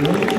Gracias.